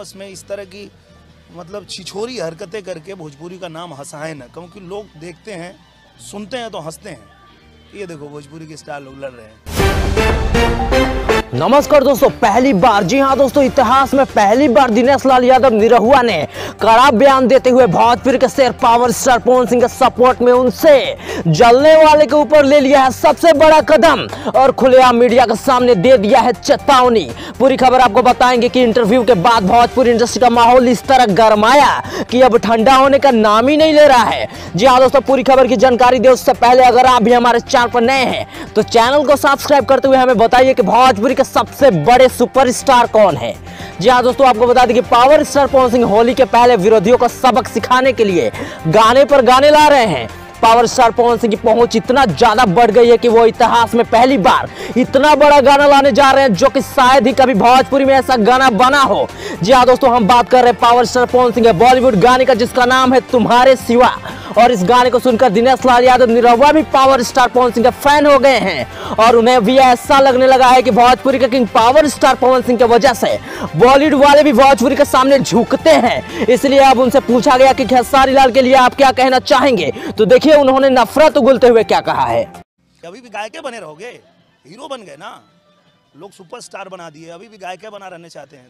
आपस में इस तरह की मतलब छिछोरी हरकतें करके भोजपुरी का नाम हंसाए ना। क्योंकि लोग देखते हैं, सुनते हैं तो हँसते हैं। ये देखो भोजपुरी के स्टार लोग लड़ रहे हैं। नमस्कार दोस्तों, पहली बार। जी हाँ दोस्तों, इतिहास में पहली बार दिनेश लाल यादव निरहुआ ने कड़ा बयान देते हुए भोजपुर के शेर पावर स्टार पवन सिंह के सपोर्ट में उनसे जलने वाले के ऊपर ले लिया है सबसे बड़ा कदम और खुलेआम मीडिया के सामने दे दिया है चेतावनी। पूरी खबर आपको बताएँगे कि इंटरव्यू के बाद भोजपुर इंडस्ट्री का माहौल इस तरह गर्माया कि अब ठंडा होने का नाम ही नहीं ले रहा है। जी हाँ दोस्तों, पूरी खबर की जानकारी दे, उससे पहले अगर आप भी हमारे चैनल पर नए हैं तो चैनल को सब्सक्राइब करते हुए हमें बताइए कि भोजपुरी के सबसे बड़े सुपरस्टार कौन है? जी हाँ दोस्तों, आपको बता दें कि पावर स्टार पवन सिंह होली के पहले विरोधियों को सबक सिखाने के लिए गाने पर गाने ला रहे हैं। पावर स्टार पवन सिंह की पहुँच इतना ज़्यादा बढ़ गई है कि वो इतिहास में पहली बार इतना बड़ा गाना लाने जा रहे हैं, जो कि शायद ही कभी भोजपुरी में ऐसा गाना बना हो। जी हाँ दोस्तों, हम बात कर रहे हैं power star Pawan Singh Bollywood गाने का, जिसका नाम है तुम्हारे सिवा। और इस गाने को सुनकर दिनेश लाल यादव, निरहुआ भी पावर स्टार पवन सिंह के फ़ैन हो गए हैं। और उन्हें भी ऐसा लगने लगा है कि भोजपुरी के king power star Pawan Singh की वजह से बॉलीवुड वाले भी भोजपुरी के सामने झुकते हैं। इसलिए अब उनसे पूछा गया कि खेसारी लाल के लिए आप क्या कहना चाहेंगे? तो देखिए, उन्होंने नफरत उगलते हुए क्या कहा है। अभी भी गायके बने रहोगे, हीरो बन गए ना। लोग सुपरस्टार बना दिए, अभी भी गायके बना रहने चाहते हैं।